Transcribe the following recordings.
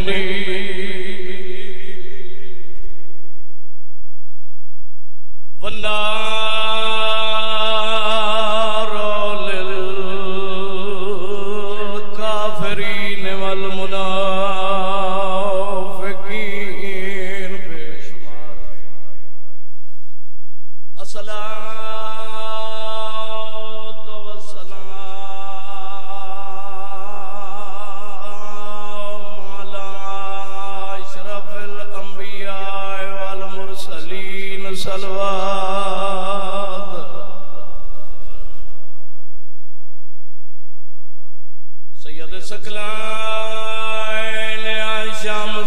Mani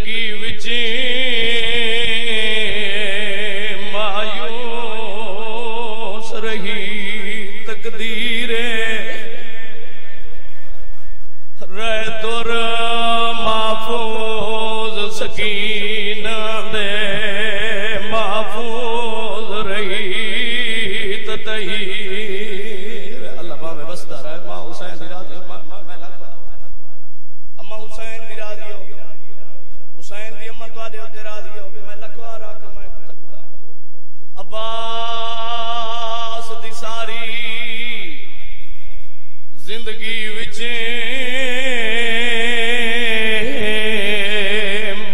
ज़िंदगी विच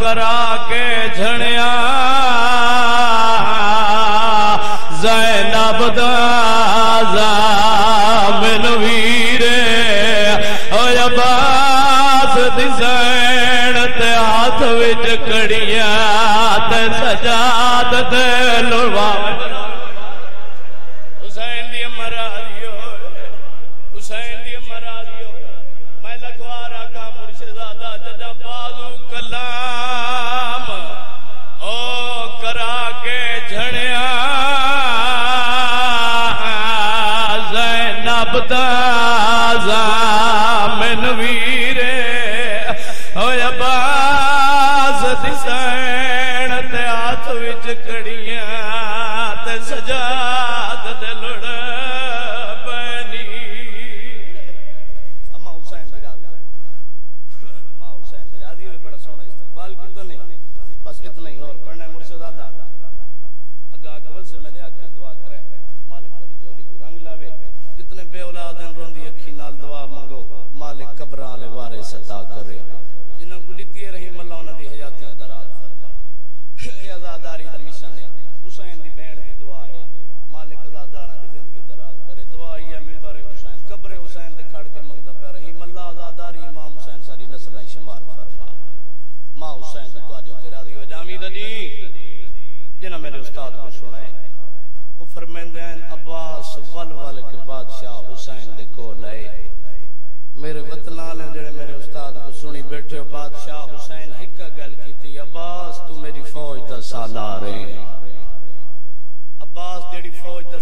करा के झणिया। जैनब दा जामिन वीरे ओए अब्बास दी सैन ते हाथ विच कड़ियां ते सजाद ते लुड़वावे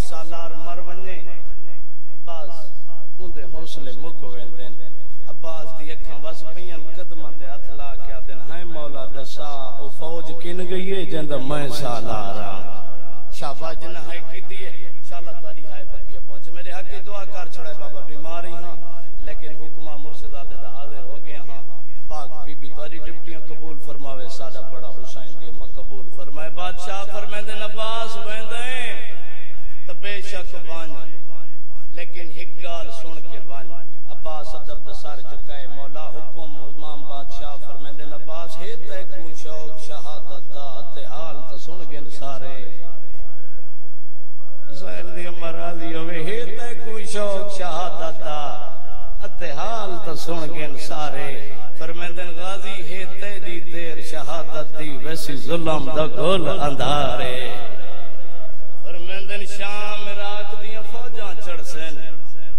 सालार मर वने अब्बास हौसले मुक वेंदे अब्बास हथ ला के मौला दसा फौज किन गई है मैं सालार हाँ। है है है बकिया पहुँचे मेरे हक की दुआ कर छड़े बाबा बीमार ही हाँ, लेकिन हुक्मा हाजिर हो गया हाँ। पाक बीबी तारी डिप्टियाँ कबूल फरमावे, सादा बड़ा हुसैन दी कबूल फरमाए। बादशाह फरमांदे नबास वेंदे बेशक वन लेकिन एक गाल सुन के वन अब्बास अदब दा सर झुकाए मौला हुक्म इमाम बादशाह फरमांदे नबास हे तै को शौक, शहादत दा ते हाल त सुन गिन सारे। हुसैन दी अम्मा राज़ी होवे, हे तै को शौक, शहादत दा अते हाल त सुन गिन सारे। फरमांदे गाजी, हे तै दी देर, शहादत दी, वैसी जुल्म दा गोल अंधारे फरमांदे शाम रात दियाँ फौजां चढ़सन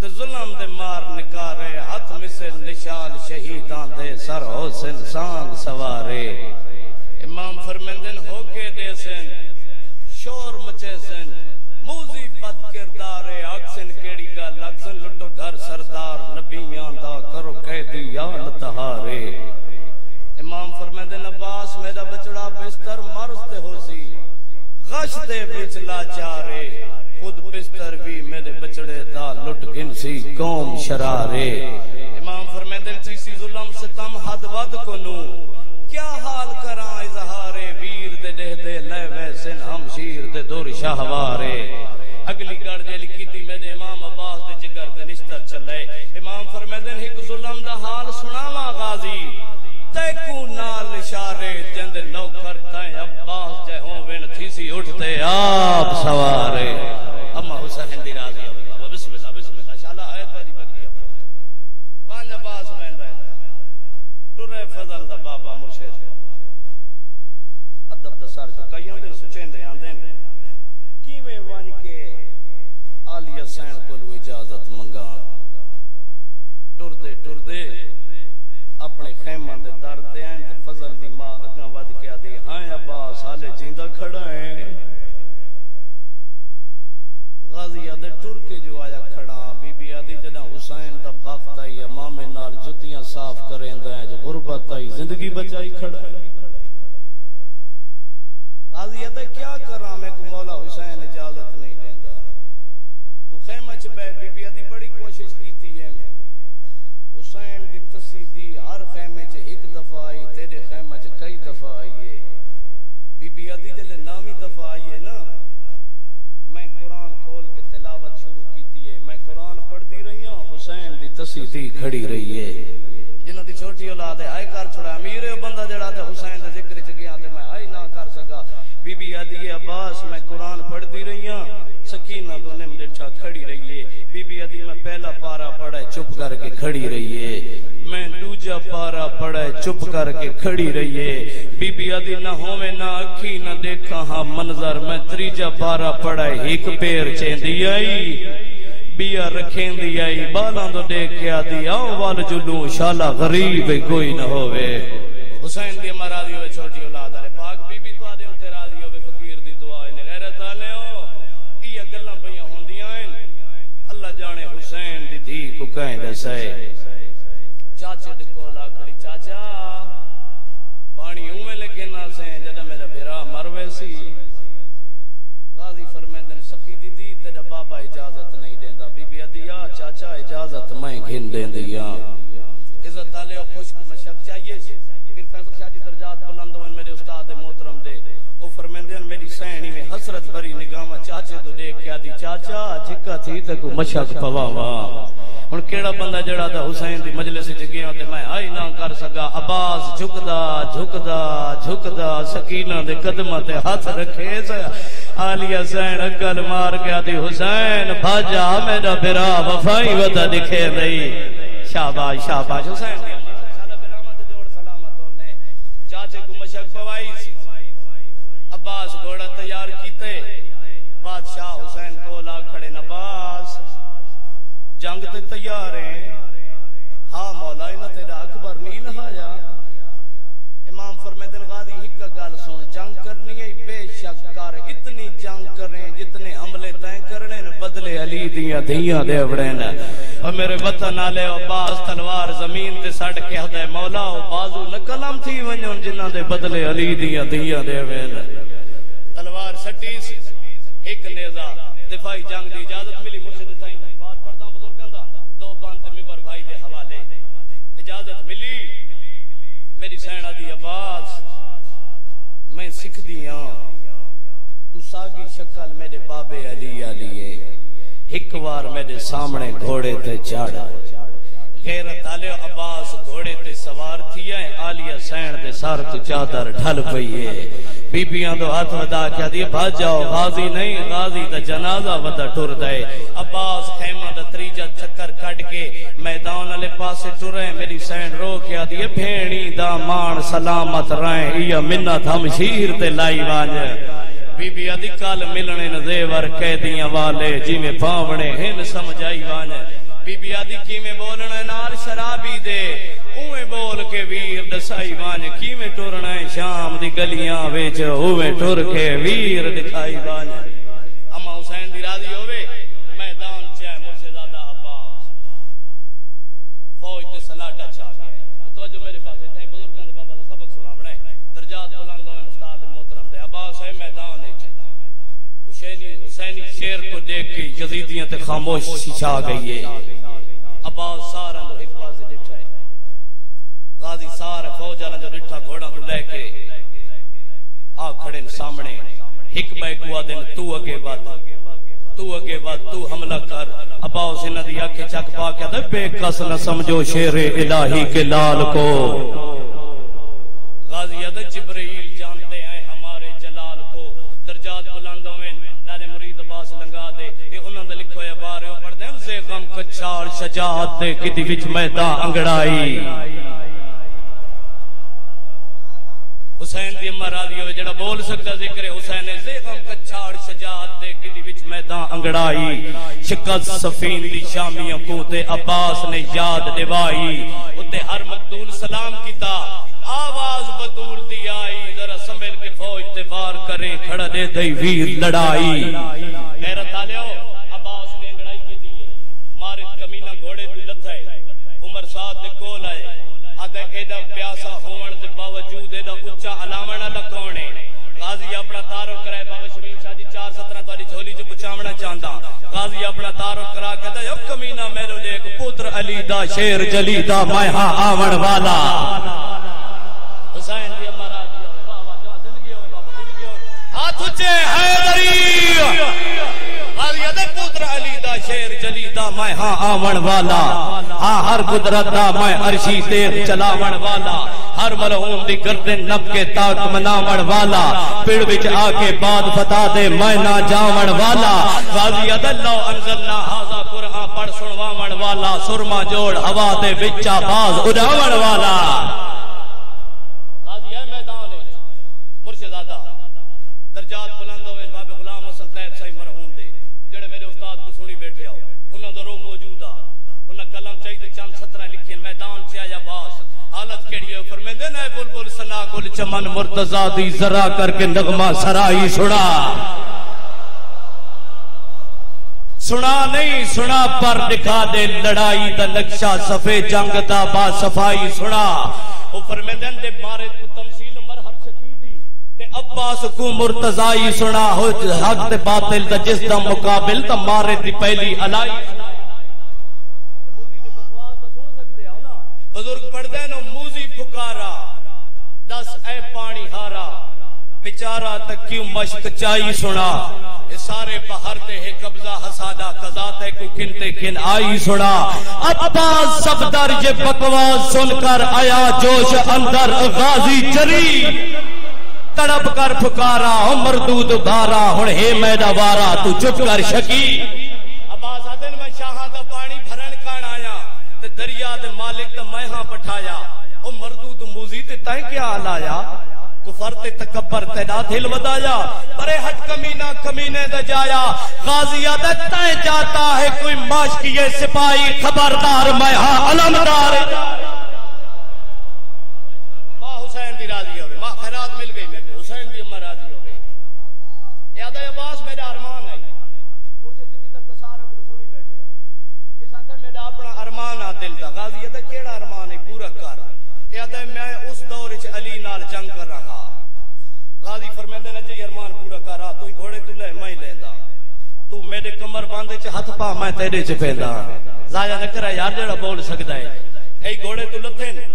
ते जुल्म दे मार निकारे, हथ मिसल निशाल शहीदां दे सर होसन सांग सवारे। इमाम फरमांदे होके देसन शोर मचेसन मूजी बद किरदारे अक्सन केड़ी गल अक्सन लुटो घर सरदार नबियाँ दा, करो कैदी याल तहारे। इमाम फरमांदे नबास मेरा बचड़ा बिस्तर मर्ज ते होसी, गश दे विच लाचारे। खुद बिस्तर भी मेरे बचड़े दा लुट गिनसी कौम शरारे। इमाम फरमांदे चीसी जुल्म सितम हद वद कोनू। क्या हाल करा इजहारे वीर दे देह दे ले वैसे हम शीर दे दुर शाहवारे। अगली गड़ जेली कीती मेरे इमाम अब्बास दे जिगर ते निश्तर चले इमाम फरमांदे हिक जुल्म दा हाल सुनावा, गाजी। तैकू नाल नौकर अब्बास जे हो वेन थीसी उठते आप सवारे अम्मा हुसैन दी राज़ी होवे बाबा बिस्मिल्लाह बिस्मिल्लाह शाला है तेरी बकी अब पाँच अब्बास वेंदा टुरे फजल दा बाबा मुर्शिद अदब दा सर जो कई आंदे सुचेंदे आंदे किवें वन के आलिया सैन इजाज़त मंगा। टुरदे टुरदे। अपने खैमा दर ते फजल दी माँ अगा वध के आदी। हाँ अब्बास, हाले ज़िंदा खड़ा है। गाजी टुर जो आया खड़ा, बीबी आदी जदा हुसैन दा वक्त आई मामे जुतियाँ साफ़ करेंदा है, जो ज़िंदगी बचाई खड़ा क्या करा मैं को मौला हुसैन इजाज़त नहीं देंदा तू खैमा च बैठ बीबी आदी बड़ी कोशिश कीती है हुसैन दी तसीदी हर खैमे च एक दफ़ा आई, तेरे खैमे च कई दफ़ा आई है। बीबी आदि जले नामी दफ़ा आई है ना? मैं कुरान खोल के तिलावत शुरू की है। मैं कुरान पढ़ती रही हूँ, हुसैन दी तसीदी खड़ी रही है। जिन्हां दी छोटी औलाद है हाय कर छोड़ा। अमीर बंदा जड़ा ते हुसैन दे ज़िक्र च गया ते मैं हाय ना कर सका। बीबी है, अब्बास, मैं कुरान पढ़ती रही हूँ। सकीना दोने डिठा खड़ी रही है। बीबी आदि मैं पहला पारा पढ़ा चुप करके खड़ी रही है। मैं दूजा पारा पढ़ा चुप करके खड़ी रही है। बीबी आदि ना होवे, ना अखी, ना देखा हाँ मंजर मैं त्रीजा पारा पढ़ा एक पैर चेंदी आई, बिया रखेंदी आई, बाला तो देख के आदि आओ, वाल जुलू, शाला गरीब कोई न होवे। हुसैन दी महाराजी होवे छोटी औलाद वाले पाक बीबी तो आदे उत्ते राज़ी होवे फकीर दी दुआ ने गैरत आले हो इया गल्लां पईयां होंदियाँ हन अल्लाह जाने हुसैन दी धी को कह दसे चाचे दे कोल चाचा पानी उमे लगे ना से जद मेरा बेरा मरवे सी। गाजी फरमांदन सखी दीदी, तेरा बाबा इजाज़त नहीं देंदा। बीबी अदिया, चाचा इजाज़त मैं घिन देंदिया इज़्ज़त आले खुश्क मशक चाहिए। फिर फैसल शाह जी दर्जात बुलंद होन मेरे उस्ताद मोहतरम दे। ओ फरमांदे मेरी सैनी में हसरत भरी निगाह चाचे तो देख के आदी, चाचा झिका थी ते मशक पवावा। ਹੁਣ ਕਿਹੜਾ ਬੰਦਾ ਜਿਹੜਾ ਤਾਂ ਹੁਸੈਨ ਦੀ ਮਜਲਿਸ 'ਚ ਗਿਆ ਤੇ ਮੈਂ ਆਈ ਨਾ ਕਰ ਸਗਾ ਅਬਾਸ ਝੁਕਦਾ ਝੁਕਦਾ ਝੁਕਦਾ ਸਕੀਨਾ ਦੇ ਕਦਮਾਂ ਤੇ ਹੱਥ ਰੱਖੇ ਆਲੀਆ ਸੈਣ ਅਕਲ ਮਾਰ ਗਿਆ ਤੇ ਹੁਸੈਨ ਭਾਜਾ ਮੇਰਾ ਬਿਰਾ ਵਫਾਈ ਵਤਾ ਦਿਖੇ ਨਹੀਂ ਸ਼ਾਬਾਸ਼ ਸ਼ਾਬਾਸ਼ ਹੁਸੈਨ बदले अली दिया धियाँ और मेरे वतन आले अब्बास तलवार ज़मीन ते सड़ के हदे मौला बाजू न कलम थी वञन जिन्हां दे बदले अली दिया धियाँ न। तलवार सटी एक नेजा दिफाई जंग दी इजाज़त मिली मुर्शिद ताई। दा, दो दे हवाले। इजाज़त मिली? मेरी सैना दी मैं सिख दिया तू सागी शक्ल मेरे बाबे अली आलिए। एक बार मेरे सामने घोड़े ते चढ़। गैरत आले अब्बास घोड़े ते सवार थी है आलिया सैन दे सर तो चादर ढल पई है बीबियाँ दो हाथ वदा क्या दी भाज जाओ गाजी नहीं, गाजी दा जनाजा वदा टुर दे अब्बास खैमा दा त्रीजा चक्कर कट के मैदान वाले पासे टुरे, मेरी सैन रो क्या दी भेणी दा मान सलामत रहे इया मिन्नत हम शीर ते लाई वांज बीबी अदी कल मिलने न जेवर कैदियाँ वाले जिमें पावने हिन समझाई वांज बीबी आदि कि बोलना नाल शराबी दे बोल के वीर दसाई वाने किवें टुरना है शाम दी गलियाँ विच उवें टुर के वीर दिखाई वांज अम्मा हुसैन दी राज़ी होवे मैदान च है मुर्शिदादा अब्बास फौज ते सलाटा छा गया तो जो मेरे पास इतने बुज़ुर्गों दे बाबा दा सबक सुनावना है दर्जात बुलंद होने उस्ताद मोहतरम दे अब्बास है मैदान विच हुसैनी हुसैनी शेर को देख के यजीदियाँ ते खामोश छा गई है। अब्बास सारा तो एक पासे डिठा है। गाजी सारे फौज वाला जो डिठा घोड़ा तो लेके। आ खड़े न सामने एक बैकुआ दिन तू अगे वध। तू अगे वध, तू हमला कर। अब्बास इन्हां दी आँखें चक पा के दे बेकस न समझो शेर इलाही के लाल को। गाजी अद जिब्रील जलाल को दर्जात बुलंद में दादे मुरीद अब्बास लंगा दे। ए, उन्हां दा लिखो है, बारे ओ पढ़दे हम से गम कच्चार शजात दे किदी विच मैदा अंगड़ाई। हुसैन दी अम्मा राज़ी होवे जेड़ा बोल सकदा ज़िक्र है, हुसैन ने से गम कच्चार शजात दे किदी विच मैदा अंगड़ाई। शिकस्त सफीन दी शामियों को ते अब्बास ने याद दिवाई। उते हर मक्तूल सलाम कीता। आवाज़ बतूल दी आई, जरा संभल के फौज ते वार करें, खड़ा दे दई वीर लड़ाई। गैरत आलियो अब्बास ने अंगड़ाई की दी मारित कमीना घोड़े तू लथा है उमर साद दे कोल आए। आदे एदा प्यासा होवण दे बावजूद एदा उच्चा अलावण लखोणे गाजी अपना तारो कराए, बाबा शमीम शाह जी 417 तवारी झोली च पुचावना चांदा। गाजी अपना तारो करा कहदा, ओ कमीना मेरो देख पुत्र अली दा शेर जली दा, मैं हाँ आवण वाला हुसैन दी अम्मा राज़ी होवे वाह वाह जवान ज़िंदगी होवे बाबा ज़िंदगी होवे हाथ ऊँचे हैदरी गाजी अदे पुत्र अली दा हाँ हाँ हर कुदरत दा मैं अरशी ताक मनावण वाला पिड़ विच आके बाद फता दे मैं ना जावण वाला गाजी सुनवावण वाला सुरमा जोड़ हवा दे विच आवाज़ उड़ावण वाला गाजी है मैदान विच मुर्शिदादा दर्जात बुलंद होवे बाबे गुलाम हसन तैयब सही मरहूम दे जेड़े मेरे उस्ताद को सुनी बैठे आओ उन्हां दा रूह मौजूद आ उन्हां कलम चाहिए चंद सतरा लिखे दी दे लड़ाई दा नक्शा, सफे जंग दा सफ़ाई सुना। दे मारे तू तमसील मरहब शकीदी ते अब्बास को मुर्तजाई सुना हक ते बातिल दा, जिस दा मुकाबिल ता मारे दी पहली अलाई बुज़ुर्ग पढ़दे नो मूजी पुकारा दस ए पानी हारा बेचारा तक क्यों मश्क चाई सुना? सारे बहर ते है कब्जा हसादा, कजा ते को किनते किन आई सुना। अब्बास सब दर्ज बकवास सुनकर आया जोश अंदर, गाजी चली। तड़प कर पुकारा हो मरदूद बारा, हुन हे मैदा वारा तू चुप कर शकी। अब्बास मैं शाहा दा पानी भरन कान आया, ते दरिया दे मालिक दा मैं हाँ पठाया। ओ मरदूद मूजी ते तै क्या लाया? कुफर तकबर ते ना दिल वदाया परे हट कमीना कमीने दा जाया। गाजिया दा तै जाता है कोई माशकिए सिपाही, खबरदार मैं हाँ अलमदार माँ हुसैन दी राज़ी होवे माँ खैरात मिल गई मेरे को हुसैन दी अम्मा राज़ी होवे याद है अब्बास मेरा अरमान है उसे ज़िंदगी तक तो सारा कुछ सुनी बैठे हो इस आका मेरा अपना अरमान आ दिल दा गाजी ये केड़ा अरमान है पूरा कर याद है मैं उस दौर च अली नाल जंग कर रहा गाजी फरमांदे ने जी अरमान पूरा कर आ तू घोड़े तू ले मैं लेंदा तू मेरे कमर बांधे च हथ पा मैं तेरे च पेंदा जाया न करा यार जेड़ा बोल सकदा है ऐ घोड़े तू लथे ने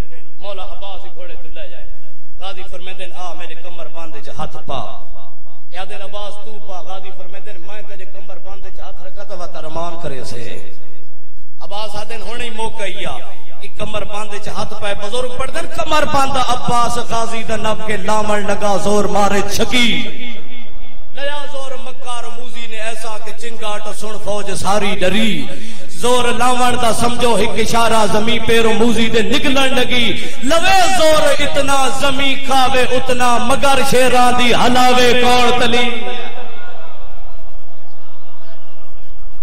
मौला अब्बास घोड़े तू ले जाए गाजी फरमांदे आ मेरे कमर बांधे च हथ पा याद अब्बास तू पा गाजी फरमांदे मैं तेरे कमर बांधे च हथ रखा तो वत अरमान करे से अब्बास आदन होने ही मौका आ कमर बांधे च हाथ पाए बुज़ुर्ग पढ़दन कमर बांधा अब्बास गाजी दा नब के लामण लगा ज़ोर मारे छकी लया ज़ोर मक्कार मूजी ने ऐसा कि चिंगाट सुन फौज सारी डरी। ज़ोर लावण दा समझो एक इशारा, जमी पेरो मूजी दे निकलन लगी। लवे ज़ोर इतना जमी खावे, उतना मगर शेरा दी हलावे कौन तली।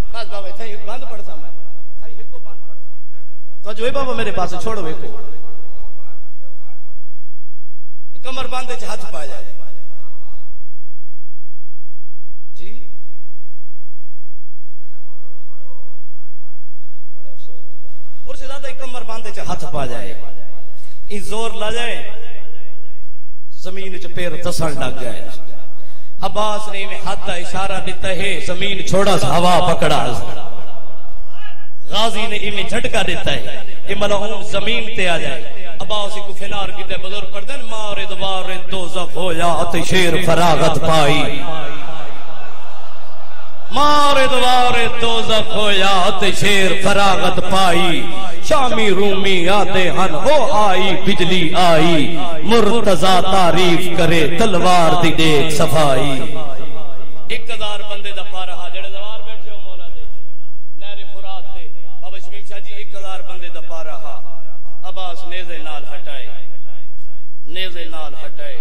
बस बाबा थई बंद पड़ता मैं। थई हिको बंद पड़ता तो जो बाबा, मेरे पास छोड़ो एक कमर बांधे हाथ पा जाए जी बड़े अफसोस की गल मुर्शिदादा एक कमर बांधे च हाथ पा जाए। ज़ोर ला जाए। ज़मीन च पैर तसन लग गए अब्बास ने में हाथ का इशारा दिता है, ज़मीन छोड़ा सा हवा पकड़ा। गाजी ने इमें झटका देता है ये मलहूम ज़मीन ते आ जाए। अब्बास को फिनार की बुज़ुर्ग पढ़दन मारे दवारे दोजख होया अत शेर फरागत पाई। मारदवार दो होया ते शेर फरागत पाई। शामी रूमी आते हन, हो आई, बिजली आई। मुर्तजा तारीफ़ करे, तलवार दी देख सफ़ाई। एक हज़ार बंदे का पारा जेड़े दवार बैठे हो मौला दे। नहरे फुरात ते बाबा शमीम शाह जी, एक हज़ार बंदे का पारा अब्बास नेजे नाल हटाए। नेजे नाल हटाए।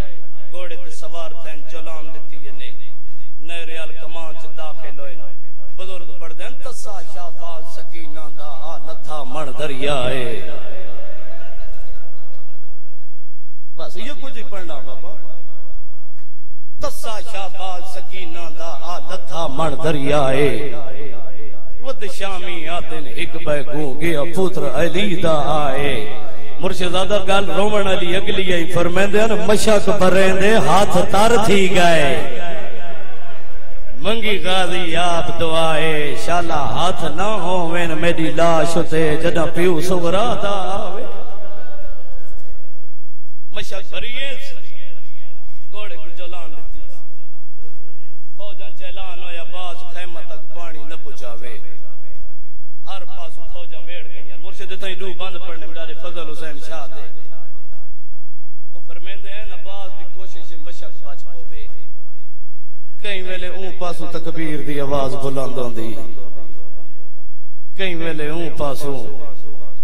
घोड़े ते सवार थे चलाम दी ने कमान च दाखिल होए। बुज़ुर्ग पढ़दे तसा शाबाज सकीना दा मण दरिया है। बस ये कुछ ही पढ़ना बाबा। तसा शाबाज सकीना दा मण दरिया है। शामी हिक गया पुत्र अली दा आए गल रोवण अली अगली आई फरमांदे न, मशक भरेंदे हाथ तर थी गए। मंगी गाजी आप दुआए, शाला हाथ ना होवेन, मेरी लाश ते जदा पीऊ सुगरा दा आवे। मशक भरिए घोड़े को चलान दी फौजा चलान होया, बास खैमा तक पानी न पुचावे हर पासों फौजा वेड़ गई मुर्शिद ताई डू बंद पड़ने मेरे फजल हुसैन शाह दे वो फरमांदे हैं नबाज दी कोशिश मशक बच पोवे कई वेले ऊं पासों तकबीर दी आवाज़ बुलंद होंदी। कई वेले ऊं पासों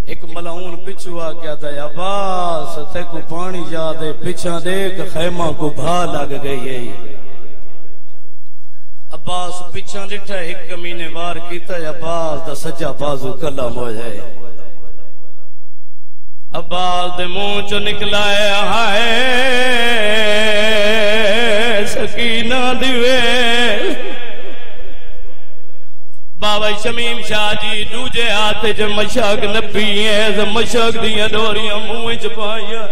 एक मलाउन पिछू आ गया था, अब्बास ते को पानी जा दे पिछा देख खैमा को भा लग गई है। अब्बास पिछा डिठा एक कमीने वार कीता, अब्बास दा सज्जा बाजू कलम हो। जाए अब्बास दे मुँह चो निकला हाय, सकीना दिवे। बाबा शमीम शाह जी दूजे हाथ च मशक नपी है मशक दिया डोरिया मुँह च पाइया।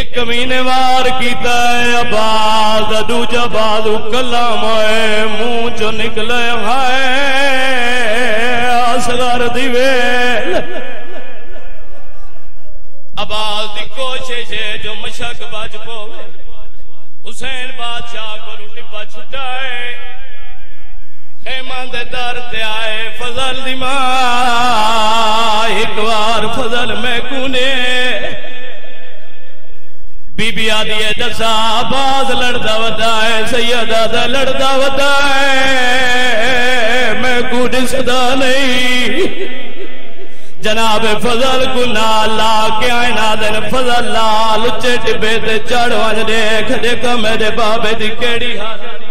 एक महीने वार कीता है अबाद दूजा बाजू कला मोए मुँह चो निकले, हाय असगर दिवे। अबाद की कोशिश है जो मशक बच पोवे। हुसैन बादशाह को टिब्बा छुटाए। दे दर ते आए फजल दी एक बार फजल मैं कुने। बीबी आदि है दसा, आबाद लड़दा है, सैयदा दा लड़दा है। मैं को दिसदा नहीं। जनाब फजल को नाल ला के आयना दिन फजल लाल उच्चे टिब्बे ते चढ़ वन देख देख मेरे बाबे दी केड़ी हालत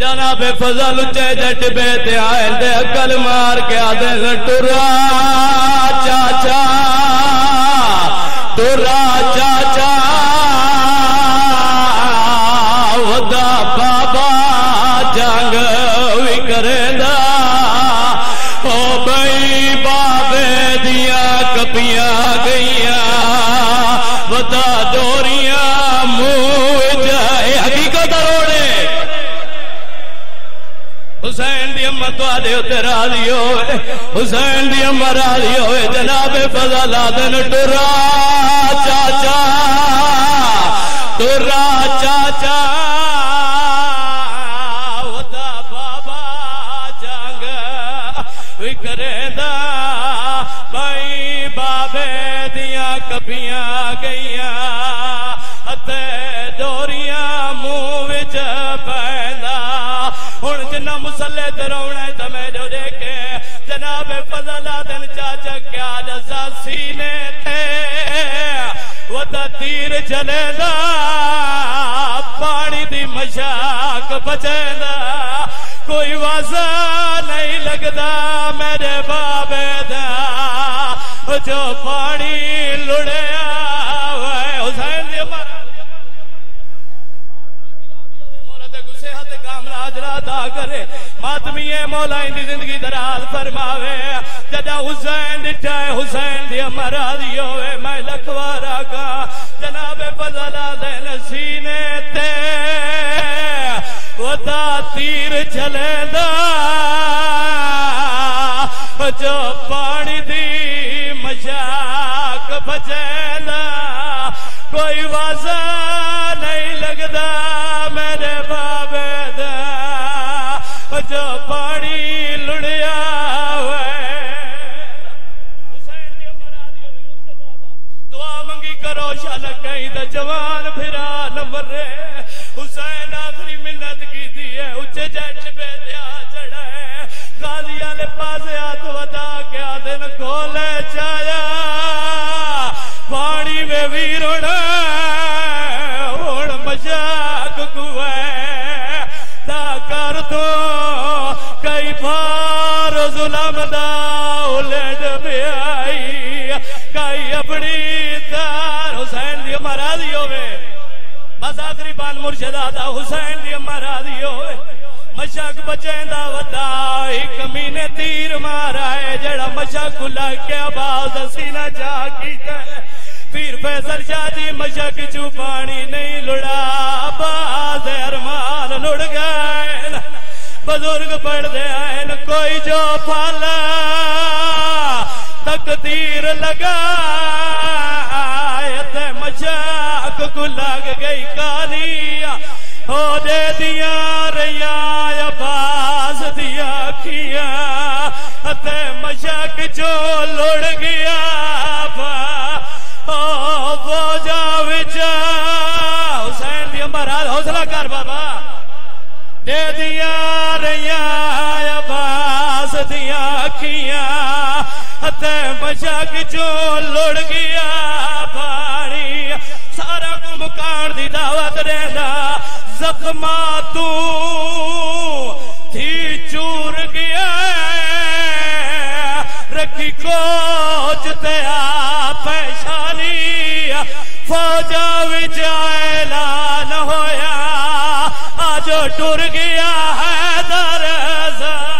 जनाब फजल उच्चे जे टिब्बे ते आए दे अकल मार के आदे टुरा चाचा टुरा चाचा वदा बाबा जंग भी करेंदा ओ बई बाबे दिया कपिया गईया। वदा डोरिया मुँह जाए। हकीकत रोड़े हुसैन दी अम्मा तुआदे उत्ते राज़ी होए। हुसैन दी अम्मा राज़ी होए। जनाब फजल आदन टुरा, चाचा। टुरा, चाचा। कपियाँ गईया डोरियाँ मुँह विच पैंदा। हुन जिन्ना मुसल्ले ते रोना है तमे जो देखे जनाब फजला दिन चाचा क्या दसा सीने थे वदा तीर चलेदा पानी दी मशाक बचेदा। कोई वाजा नहीं लगदा मेरे बाबे दा। जो पानी लुड़िया हुसैन दी करे। मातमी मौला इंदी ज़िंदगी दराज फरमावे। जदा हुसैन दिठा हुसैन दी मरादी होवे, मैं लखवारा का जनाब फजला दिन सीने ते वदा तीर चलेदा। जो पानी दी मज़ाक बचेदा कोई वाजा नहीं लगता मेरे बाबे दा। जो पानी लुड़िया दुआ मंगी करो, शाल कहीं तो जवान फिरा न मरे। हुसैन आखिरी मिन्नत की थी है, उच्चे गाजी वाले पास हाथ बता के दिन खोले चाया पानी में वीर हूँ मज़ाक कुए कर तो कई बार जुलम दा उलट ब्याई कई अपनी तार हुसैन दी महाराजी होवे बस आखिरी बाल मुर्शदा हुसैन दी महाराजी होवे मशक बचेंदा वदा एक मीने तीर मारा है जड़ा मशक लग के आवाज़ सीना जा कीता पीर फैसल शाह मशक चू पानी नहीं लुड़ा बाज अरमान लुड़ गए। बुज़ुर्ग पढ़ते हैं कोई जो फल। तकदीर लगा मज़ाक को लग गई कालिया। हो दे दिया रैया जो लुड़ गया ओ जा विचा हुसैन दी महाराज हौसला कर बाबा। दे दिया रैया अब्बास दिया खिया ते मज़ाक जो लुड़ गया पानी। सारा को मुकान दी दावत देना जख्मा तू थी चूर गया। रखी कोच ते फौजा बिच ऐलान होया। आज टुर गया है दरसा